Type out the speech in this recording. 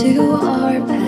to our past.